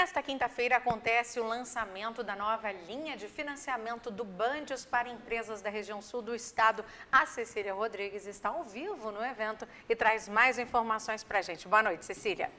nesta quinta-feira acontece o lançamento da nova linha de financiamento do Bandios para empresas da região sul do estado. A Cecília Rodrigues está ao vivo no evento e traz mais informações para a gente. Boa noite, Cecília.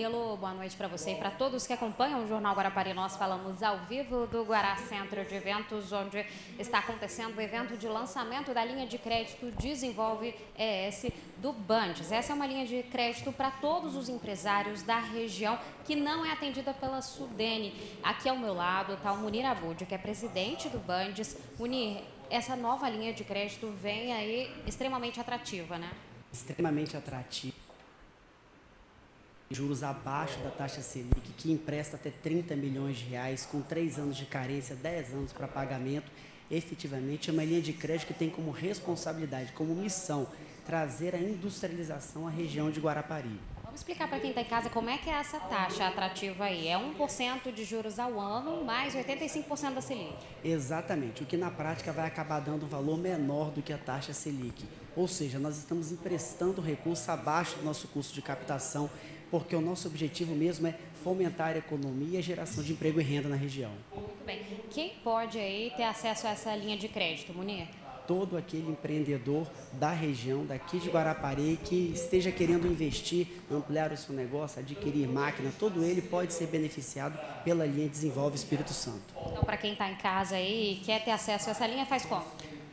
Elo, boa noite para você e para todos que acompanham o Jornal Guarapari. Nós falamos ao vivo do Guará Centro de Eventos, onde está acontecendo o evento de lançamento da linha de crédito Desenvolve ES do Bandes. Essa é uma linha de crédito para todos os empresários da região que não é atendida pela Sudene. Aqui ao meu lado está o Munir Abud, que é presidente do Bandes. Munir, essa nova linha de crédito vem aí extremamente atrativa, né? Extremamente atrativa juros abaixo da taxa Selic, que empresta até 30 milhões de reais, com 3 anos de carência, 10 anos para pagamento, efetivamente é uma linha de crédito que tem como responsabilidade, como missão, trazer a industrialização à região de Guarapari. Vamos explicar para quem está em casa como é que é essa taxa atrativa aí. É 1% de juros ao ano, mais 85% da Selic. Exatamente, o que na prática vai acabar dando um valor menor do que a taxa Selic. Ou seja, nós estamos emprestando recurso abaixo do nosso custo de captação, porque o nosso objetivo mesmo é fomentar a economia e a geração de emprego e renda na região. Muito bem. Quem pode aí ter acesso a essa linha de crédito, Munir? todo aquele empreendedor da região, daqui de Guarapari, que esteja querendo investir, ampliar o seu negócio, adquirir máquina, todo ele pode ser beneficiado pela linha Desenvolve Espírito Santo. Então, para quem está em casa aí e quer ter acesso a essa linha, faz como?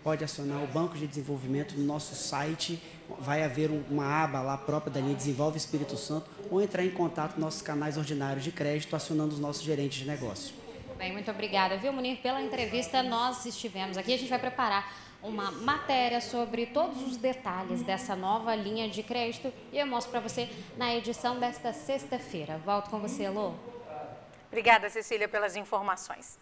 Pode acionar o Banco de Desenvolvimento no nosso site, vai haver uma aba lá própria da linha Desenvolve Espírito Santo, ou entrar em contato nos nossos canais ordinários de crédito, acionando os nossos gerentes de negócio. Bem, muito obrigada, viu, Munir, pela entrevista. Nós estivemos aqui, a gente vai preparar uma matéria sobre todos os detalhes dessa nova linha de crédito e eu mostro para você na edição desta sexta-feira. Volto com você, Elô. Obrigada, Cecília, pelas informações.